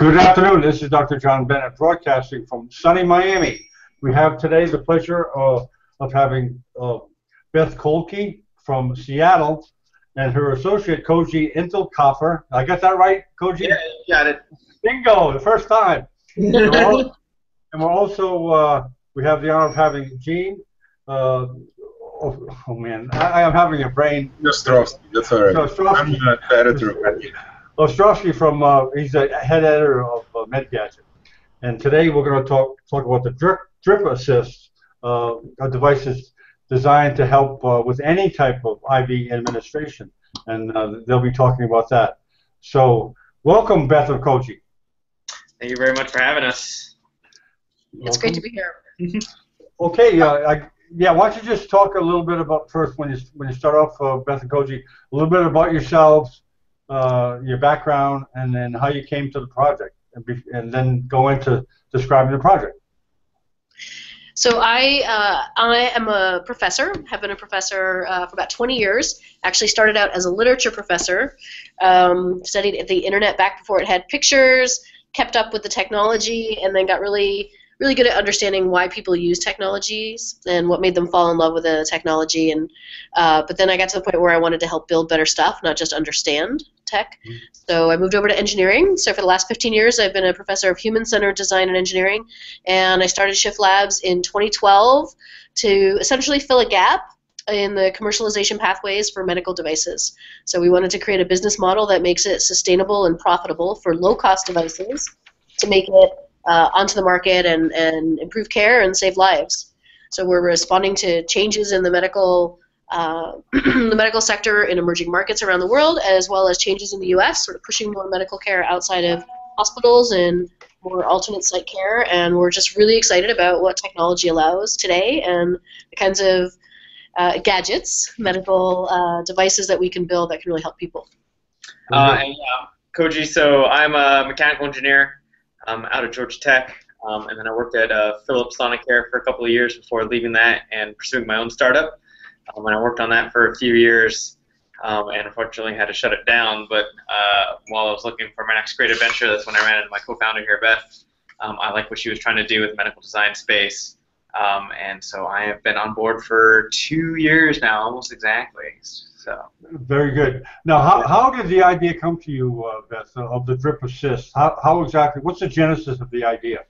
Good afternoon. This is Dr. John Bennett broadcasting from sunny Miami. We have today the pleasure of, of having uh, Beth Kolko from Seattle and her associate Koji Intlekofer. I got that right, Koji? Yeah, you got it. Bingo, the first time. and, we're al- and we're also, uh, we have the honor of having Gene. Uh, oh, oh, man, I, I am having a brain. Ostrovsky, that's all right. No, I'm the editor of Medgadget. Ostrovsky from uh, he's a head editor of uh, MedGadget, and today we're going to talk talk about the drip drip assist, uh, a device designed to help uh, with any type of IV administration, and uh, they'll be talking about that. So, welcome, Beth and Koji. Thank you very much for having us. It's great to be here. Okay, uh, I, yeah, why don't you just talk a little bit about first when you when you start off, uh, Beth and Koji, a little bit about yourselves, uh, your background, and then how you came to the project, and, be, and then go into describing the project. So I uh, I am a professor. Have been a professor uh, for about 20 years. Actually started out as a literature professor. Um, studied the internet back before it had pictures. Kept up with the technology, and then got really really good at understanding why people use technologies and what made them fall in love with the technology. And uh, but then I got to the point where I wanted to help build better stuff, not just understand tech. So I moved over to engineering. So for the last 15 years, I've been a professor of human-centered design and engineering, and I started Shift Labs in 2012 to essentially fill a gap in the commercialization pathways for medical devices. So we wanted to create a business model that makes it sustainable and profitable for low-cost devices to make it uh, onto the market and, and improve care and save lives. So we're responding to changes in the medical uh, the medical sector in emerging markets around the world, as well as changes in the U.S., sort of pushing more medical care outside of hospitals and more alternate site care. And we're just really excited about what technology allows today and the kinds of uh, gadgets, medical uh, devices that we can build that can really help people. Uh, and yeah, Koji, so I'm a mechanical engineer um, out of Georgia Tech, um, and then I worked at uh, Philips Sonicare for a couple of years before leaving that and pursuing my own startup. Um, and I worked on that for a few years, um, and unfortunately had to shut it down. But uh, while I was looking for my next great adventure, that's when I ran into my co-founder here, Beth. Um, I like what she was trying to do with medical design space, um, and so I have been on board for two years now, almost exactly. So. Very good. Now, how, how did the idea come to you, uh, Beth, of the drip assist? How, how exactly? What's the genesis of the idea?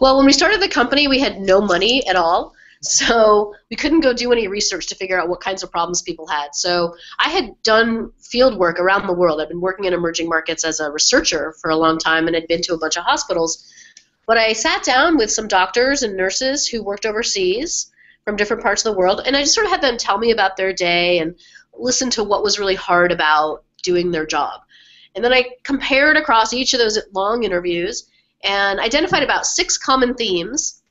Well, when we started the company, we had no money at all. So we couldn't go do any research to figure out what kinds of problems people had. So I had done field work around the world. I've been working in emerging markets as a researcher for a long time and had been to a bunch of hospitals. But I sat down with some doctors and nurses who worked overseas from different parts of the world, and I just sort of had them tell me about their day and listen to what was really hard about doing their job. And then I compared across each of those long interviews and identified about six common themes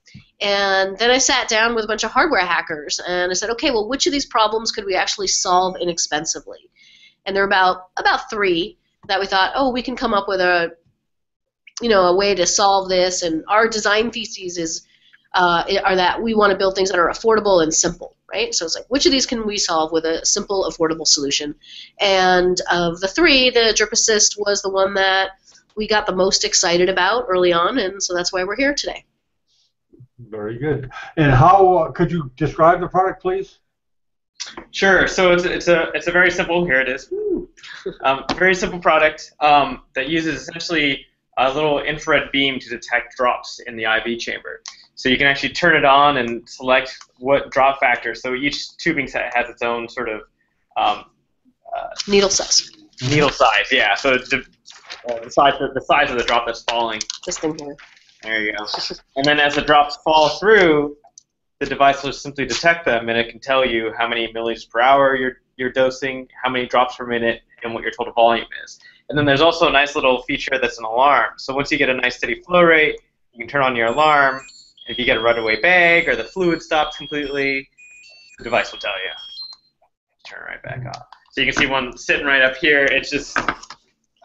and then I sat down with a bunch of hardware hackers and I said, okay, well, which of these problems could we actually solve inexpensively? And there are about about three that we thought, oh, we can come up with a you know a way to solve this. And our design theses is uh, are that we want to build things that are affordable and simple, right? So it's like, which of these can we solve with a simple, affordable solution? And of the three, the Drip Assist was the one that we got the most excited about early on, and so that's why we're here today. Very good. And how uh, could you describe the product, please? Sure. So it's, it's a it's a very simple. Here it is. Um, very simple product um, that uses essentially a little infrared beam to detect drops in the IV chamber. So you can actually turn it on and select what drop factor. So each tubing set has its own sort of um, uh, needle size. Needle size, yeah. So the, uh, the size of the size of the drop that's falling. This thing here. There you go. and then as the drops fall through, the device will simply detect them, and it can tell you how many milliliters per hour you're, you're dosing, how many drops per minute, and what your total volume is. And then there's also a nice little feature that's an alarm. So once you get a nice steady flow rate, you can turn on your alarm. If you get a runaway bag or the fluid stops completely, the device will tell you. Turn it right back off. So you can see one sitting right up here. It just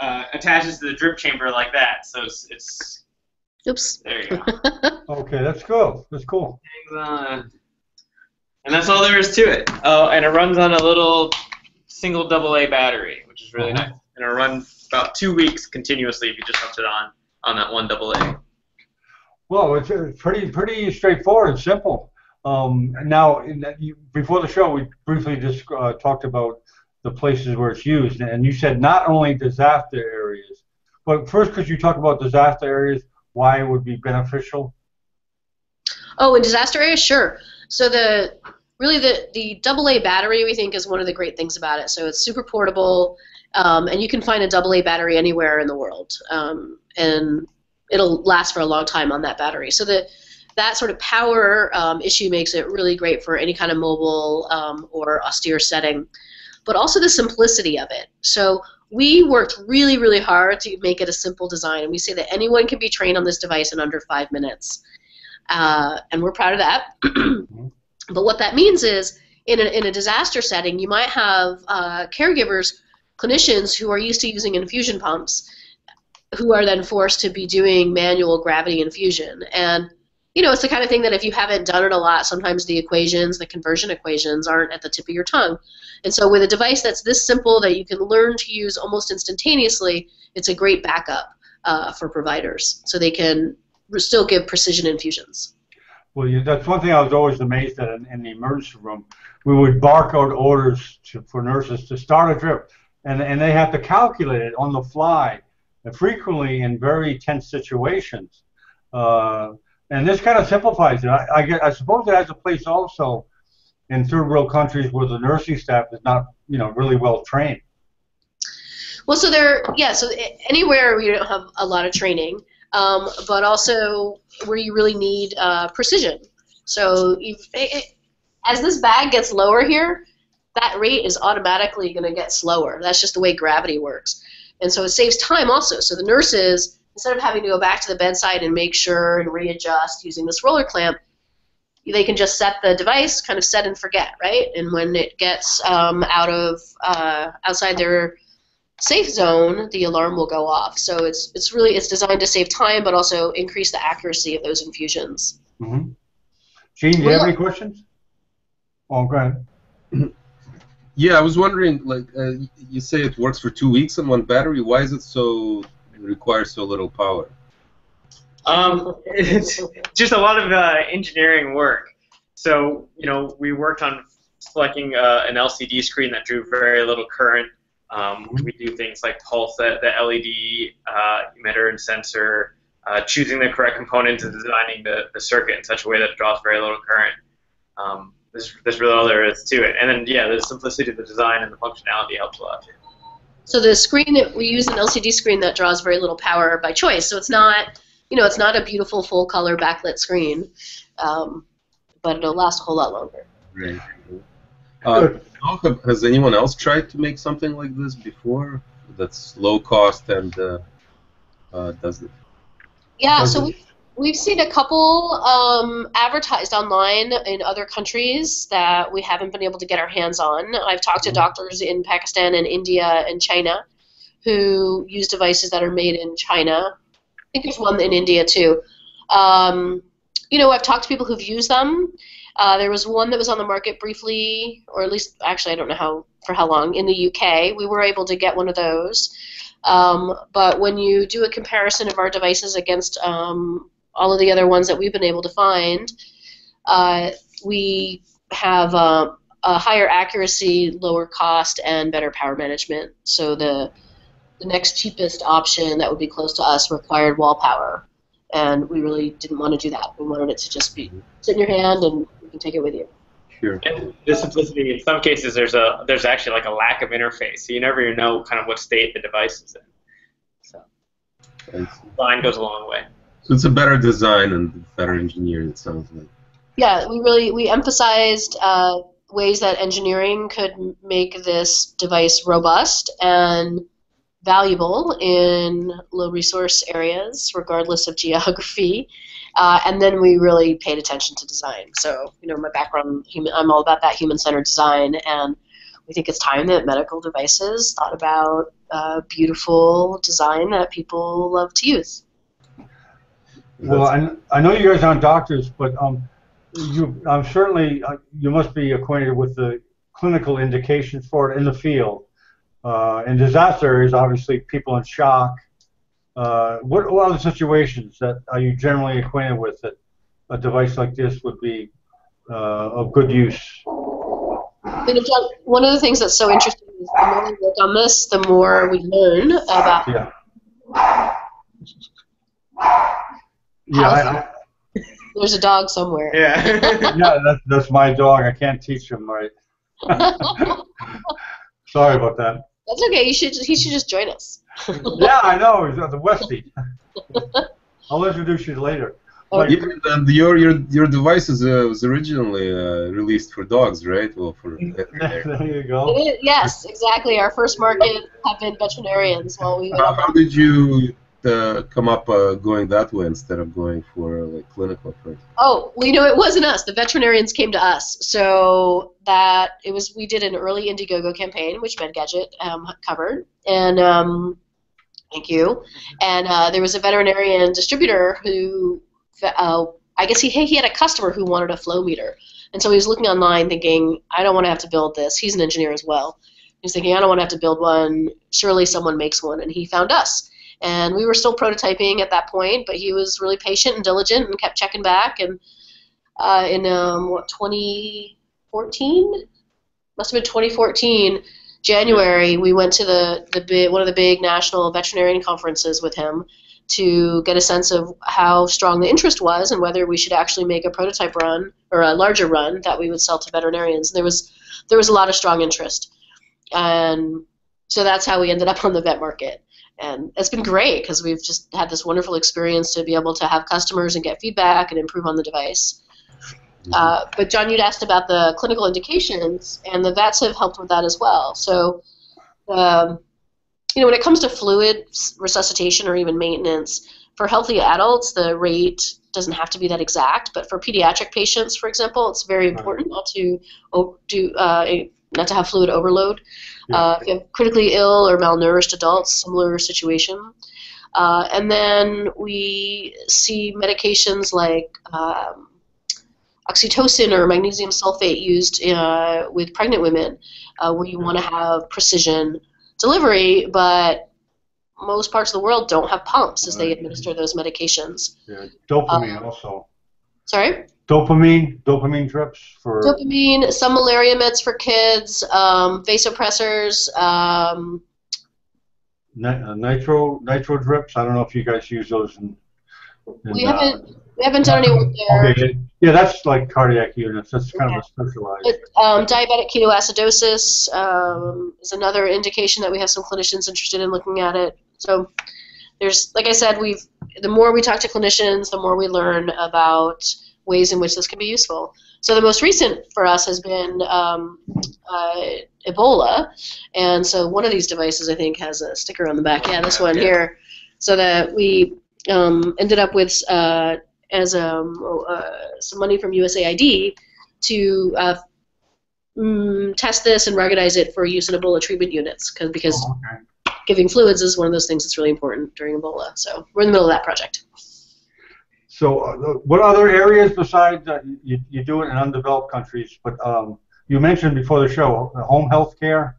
uh, attaches to the drip chamber like that. So it's, it's Oops. there you go. Okay, that's cool. That's cool. Hangs on. And that's all there is to it. Oh, and it runs on a little single double A battery, which is really Uh-huh. nice. And it'll run about two weeks continuously if you just left it on. on that one double A. Well, it's uh, pretty pretty straightforward and simple. Um, now, you, before the show, we briefly just uh, talked about the places where it's used, and you said not only disaster areas, but first, could you talk about disaster areas? Why it would be beneficial? Oh, in disaster areas, sure. So the really the the double A battery we think is one of the great things about it. So it's super portable, um, and you can find a double A battery anywhere in the world, um, and it'll last for a long time on that battery. So the that sort of power um, issue makes it really great for any kind of mobile um, or austere setting, but also the simplicity of it. So we worked really, really hard to make it a simple design, and we say that anyone can be trained on this device in under five minutes, uh, and we're proud of that. but what that means is, in a, in a disaster setting, you might have uh, caregivers, clinicians who are used to using infusion pumps, who are then forced to be doing manual gravity infusion, and you know, it's the kind of thing that if you haven't done it a lot, sometimes the equations, the conversion equations, aren't at the tip of your tongue. And so, with a device that's this simple that you can learn to use almost instantaneously, it's a great backup uh, for providers, so they can still give precision infusions. Well, you, that's one thing I was always amazed at in, in the emergency room. We would barcode orders to, for nurses to start a drip, and, and they have to calculate it on the fly, frequently in very tense situations. Uh, and this kind of simplifies it. I, I, get, I suppose it has a place also in third world countries where the nursing staff is not, you know, really well trained. Well, so there, yeah. So anywhere where you don't have a lot of training, um, but also where you really need uh, precision. So it, it, as this bag gets lower here, that rate is automatically going to get slower. That's just the way gravity works, and so it saves time also. So the nurses instead of having to go back to the bedside and make sure and readjust using this roller clamp, they can just set the device, kind of set and forget, right? And when it gets um, out of uh, outside their safe zone, the alarm will go off. So it's it's really it's designed to save time, but also increase the accuracy of those infusions. Mm-hmm. Gene, do you have any questions? Oh, go ahead. Yeah, I was wondering, like, uh, you say it works for two weeks on one battery. Why is it so requires so little power? Um, it's just a lot of uh, engineering work. So, you know, we worked on selecting uh, an LCD screen that drew very little current. Um, mm-hmm. we do things like pulse the, the LED uh, emitter and sensor, uh, choosing the correct components and designing the, the circuit in such a way that it draws very little current. Um, there's, there's really all there is to it. And then, yeah, the simplicity of the design and the functionality helps a lot too. So the screen that we use an LCD screen that draws very little power by choice. So it's not, you know, it's not a beautiful full color backlit screen, um, but it'll last a whole lot longer. Right. Uh, has anyone else tried to make something like this before? That's low cost and uh, uh, does it? Yeah. Does so. It? We, We've seen a couple um, advertised online in other countries that we haven't been able to get our hands on. I've talked to mm-hmm. doctors in Pakistan and India and China who use devices that are made in China. I think there's one in India too. Um, you know, I've talked to people who've used them. Uh, there was one that was on the market briefly, or at least actually I don't know how for how long in the UK. We were able to get one of those. Um, but when you do a comparison of our devices against um, all of the other ones that we've been able to find, uh, we have uh, a higher accuracy, lower cost, and better power management. So the the next cheapest option that would be close to us required wall power, and we really didn't want to do that. We wanted it to just be sit in your hand and you can take it with you. Sure. And the simplicity. In some cases, there's a there's actually like a lack of interface, so you never even know kind of what state the device is in. So, line goes a long way. So it's a better design and better engineered. It sounds like. Yeah, we really we emphasized uh, ways that engineering could make this device robust and valuable in low resource areas, regardless of geography. Uh, and then we really paid attention to design. So, you know, my background, I'm all about that human-centered design, and we think it's time that medical devices thought about uh, beautiful design that people love to use. Well, I, I know you guys aren't doctors, but um, you, I'm certainly uh, you must be acquainted with the clinical indications for it in the field. Uh, in disaster areas, obviously, people in shock, uh, what, what other situations that are you generally acquainted with that a device like this would be uh, of good use? You know, John, one of the things that's so interesting is the more we work on this, the more we learn about Yeah. Yeah, I, I, There's a dog somewhere. Yeah. yeah, that's, that's my dog. I can't teach him right. Sorry about that. That's okay. You should he should just join us. Yeah, I know. He's the Westie. I'll introduce you later. Like, Yeah, and your your your device is, uh, was originally uh, released for dogs, right? Well, for there you go. is- yes, exactly. Our first market have been veterinarians. While we went How, how did you uh, come up uh, going that way instead of going for like clinical approach? Oh, well, you know, it wasn't us. The veterinarians came to us. So that it was. We did an early Indiegogo campaign, which MedGadget um, covered, and um, thank you. And uh, there was a veterinarian distributor who, uh, I guess he he had a customer who wanted a flow meter, and so he was looking online, thinking, I don't want to have to build this. He's an engineer as well. He's thinking, I don't want to have to build one. Surely someone makes one, and he found us. And we were still prototyping at that point, but he was really patient and diligent and kept checking back. And uh, in um, what 2014, must have been 2014, January, we went to the the one of the big national veterinarian conferences with him to get a sense of how strong the interest was and whether we should actually make a prototype run or a larger run that we would sell to veterinarians. And there was there was a lot of strong interest, and so that's how we ended up on the vet market and it's been great because we've just had this wonderful experience to be able to have customers and get feedback and improve on the device. Uh, but John, you'd asked about the clinical indications, and the vets have helped with that as well. So, um, you know, when it comes to fluid resuscitation or even maintenance, for healthy adults, the rate doesn't have to be that exact. But for pediatric patients, for example, it's very important not to do uh, not to have fluid overload. Uh, if you have critically ill or malnourished adults, similar situation. Uh, and then we see medications like um, oxytocin or magnesium sulfate used uh, with pregnant women, uh, where you want to have precision delivery, but most parts of the world don't have pumps as they administer those medications. Yeah, dopamine also. Sorry? Dopamine, dopamine drips for. Dopamine, some malaria meds for kids, um, vasopressors, um, uh, nitro nitro drips. I don't know if you guys use those. In, in, we uh, haven't we haven't done any work there. Okay, yeah, that's like cardiac units. That's kind of a specialized. But, um, diabetic ketoacidosis um, is another indication that we have some clinicians interested in looking at it. So there's, like I said, we've the more we talk to clinicians, the more we learn about ways in which this can be useful. So the most recent for us has been um, uh, Ebola, and so one of these devices I think has a sticker on the back. Yeah, this one here. So that we um, ended up with uh, as um, uh, some money from USAID to uh, mm, test this and ruggedize it for use in Ebola treatment units, cause, because Oh, okay. Giving fluids is one of those things that's really important during Ebola. So we're in the middle of that project. So, uh, what other areas besides uh, you, you do it in undeveloped countries? But um, you mentioned before the show uh, home health care.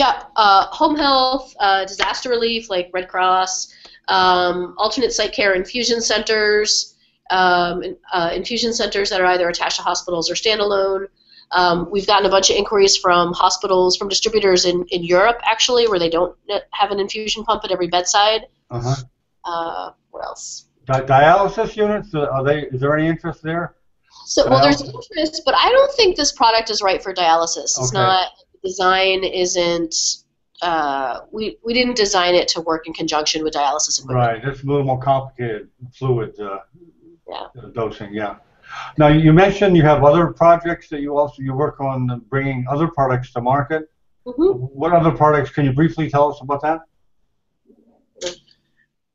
Yeah, uh, home health, uh, disaster relief like Red Cross, um, alternate site care infusion centers, um, uh, infusion centers that are either attached to hospitals or standalone. Um, we've gotten a bunch of inquiries from hospitals, from distributors in, in Europe actually, where they don't have an infusion pump at every bedside. Uh-huh. Uh, what else? Di- dialysis units. Uh, are they? Is there any interest there? So, well, there's interest, but I don't think this product is right for dialysis. It's Okay. not. The design isn't. Uh, we we didn't design it to work in conjunction with dialysis equipment. Right. It's a little more complicated fluid uh, Yeah. uh, dosing. Yeah. Now you mentioned you have other projects that you also you work on bringing other products to market. hmm What other products? Can you briefly tell us about that?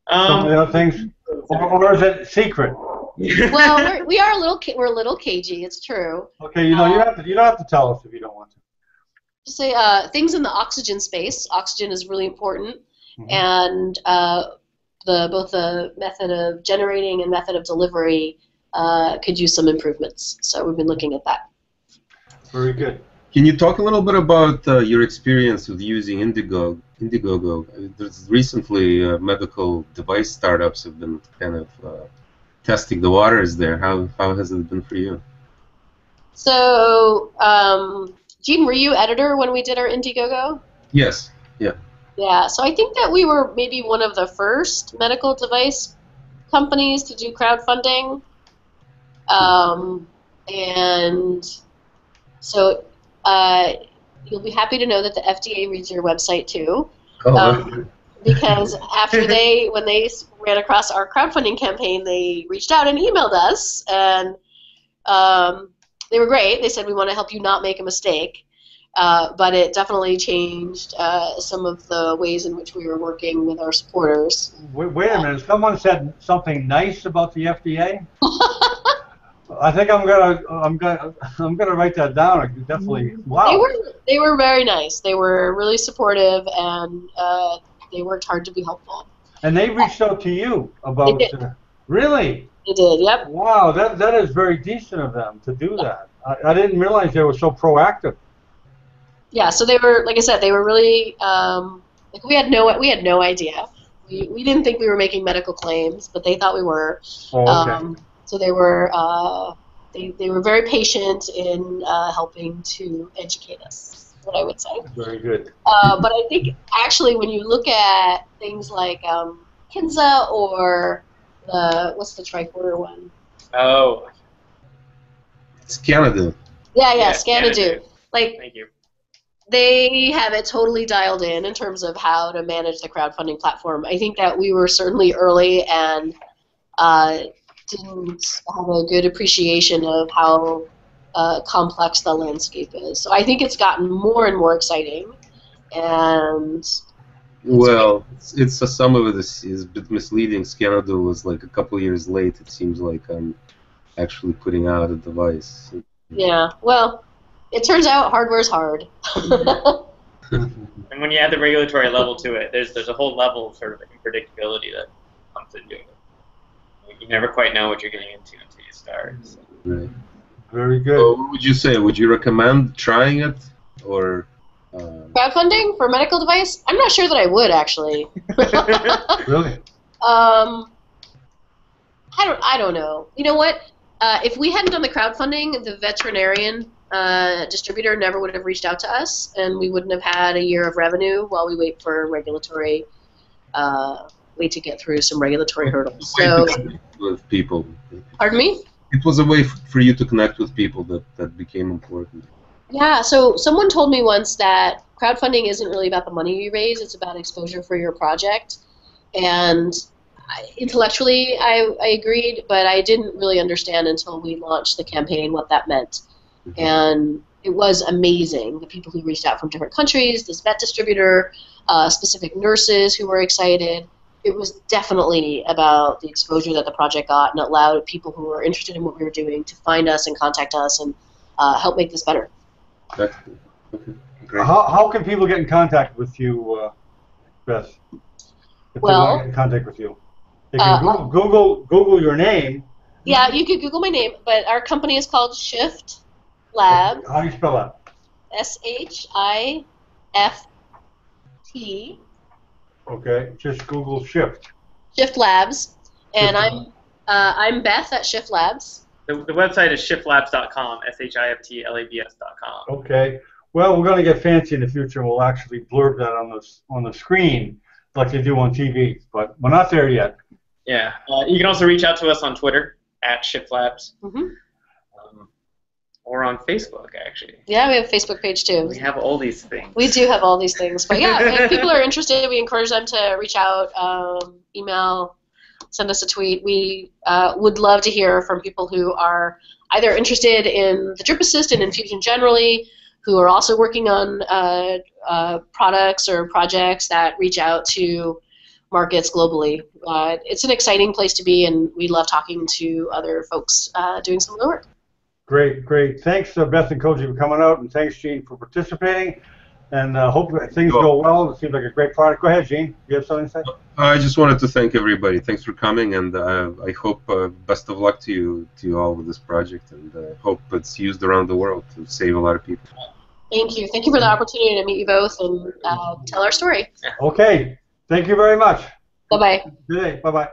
Some of Um, the other things, or, or is it secret? Well, we're, we are a little we're a little cagey. It's true. Okay, you know you have to you don't have to tell us if you don't want to. Just say uh, things in the oxygen space. Oxygen is really important, Mhm. and uh, the both the method of generating and method of delivery uh, could use some improvements. So we've been looking at that. Very good. Can you talk a little bit about uh, your experience with using Indiegogo, Indiegogo. There's recently uh, medical device startups have been kind of uh, testing the waters there. How how has it been for you? So, um, Gene, were you editor when we did our Indiegogo? Yes. Yeah. Yeah, so I think that we were maybe one of the first medical device companies to do crowdfunding. Um, and so uh, you'll be happy to know that the FDA reads your website too. Oh, Um, because after they, when they ran across our crowdfunding campaign, they reached out and emailed us, and um, they were great. They said we want to help you not make a mistake, uh, but it definitely changed uh, some of the ways in which we were working with our supporters. Wait, wait a minute. Someone said something nice about the FDA. I think I'm gonna I'm gonna I'm gonna write that down. Definitely. Wow. They were they were very nice. They were really supportive, and uh, they worked hard to be helpful. And they reached out to you about. They did. Uh, really? They did. Yep. Wow. That that is very decent of them to do that. I, I didn't realize they were so proactive. yeah, so they were like I said, they were really um, like we had no we had no idea. We, we didn't think we were making medical claims, but they thought we were. Oh, okay. Um, so they were uh, they, they were very patient in uh, helping to educate us. What I would say. very good. Uh, but I think actually when you look at things like um, Kinza or the what's the tricorder one? Oh, it's Canada. Yeah, yeah, Yeah, Scanadu. Scanadu. Like thank you. they have it totally dialed in in terms of how to manage the crowdfunding platform. I think that we were certainly early and uh, didn't have a good appreciation of how uh, complex the landscape is. So I think it's gotten more and more exciting. And Well, it's, it's uh, some of it is, is a bit misleading. Scanadu was like a couple years late. It seems like I'm actually putting out a device. yeah, well, it turns out hardware's hard. And when you add the regulatory level to it, there's there's a whole level of sort of unpredictability that comes into it. You never quite know what you're getting into until you start. So. Right. Very good. So what would you say? Would you recommend trying it, or um, Crowdfunding for a medical device? I'm not sure that I would actually. Really. Um, I don't. I don't know. You know what? Uh, if we hadn't done the crowdfunding, the veterinarian uh, distributor never would have reached out to us, and we wouldn't have had a year of revenue while we wait for regulatory. Uh, wait to get through some regulatory hurdles. So, with people? pardon me. It was a way f- for you to connect with people that that became important. Yeah, so someone told me once that crowdfunding isn't really about the money you raise, it's about exposure for your project. And I, intellectually, I, I agreed, but I didn't really understand until we launched the campaign what that meant. And it was amazing. The people who reached out from different countries, this vet distributor, uh, specific nurses who were excited. It was definitely about the exposure that the project got and it allowed people who were interested in what we were doing to find us and contact us and uh, help make this better. That's cool. Okay. Great. How, how can people get in contact with you, uh, Beth? If Well- they want to get in contact with you, they can Uh, Google, Google Google your name. Yeah, you could Google my name, but our company is called Shift Lab. How do you spell that? S H I F T. Okay, just Google Shift. Shift Labs, and I'm uh, I'm Beth at Shift Labs. The, the website is shiftlabs.com, S-H-I-F-T-L-A-B-S.com. Okay. Well, we're going to get fancy in the future. and We'll actually blurb that on the on the screen like they do on TV, but we're not there yet. Yeah. Uh, you can also reach out to us on Twitter, at shiftlabs, Mhm. um, or on Facebook, actually. Yeah, we have a Facebook page too. We have all these things. We do have all these things, but yeah, if people are interested, we encourage them to reach out, um, email, send us a tweet. We uh, would love to hear from people who are either interested in the Drip Assist and infusion generally, who are also working on uh, uh, products or projects that reach out to markets globally. Uh, it's an exciting place to be, and we love talking to other folks uh, doing some of the work. Great, great. Thanks, uh, Beth and Koji, for coming out, and thanks, Gene, for participating. And uh, hope that things go well. It seems like a great product. Go ahead, Gene. You have something to say? I just wanted to thank everybody. Thanks for coming, and uh, I hope uh, best of luck to you to you all with this project, and uh, hope it's used around the world to save a lot of people. Thank you. Thank you for the opportunity to meet you both and uh, tell our story. Okay. Thank you very much. Bye bye. Good day. Bye bye.